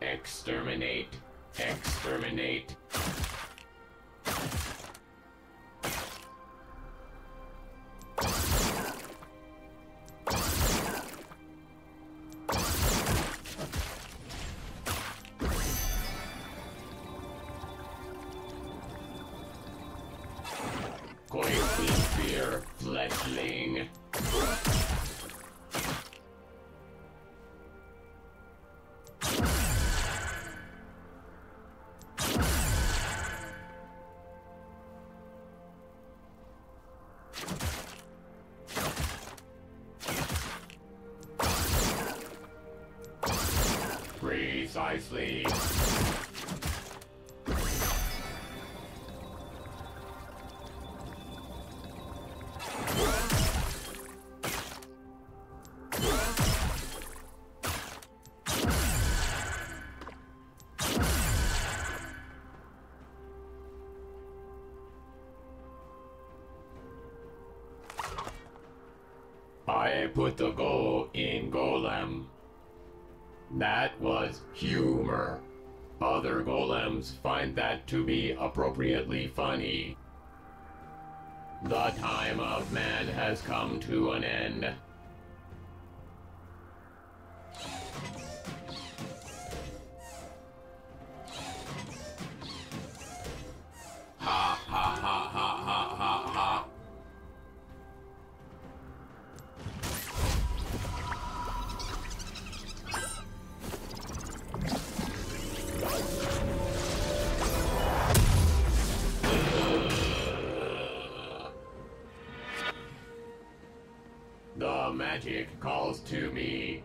Exterminate. Exterminate. Precisely. I put the goal in golem. That was humor. Other golems find that to be appropriately funny. The time of man has come to an end. The magic calls to me.